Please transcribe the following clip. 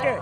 okay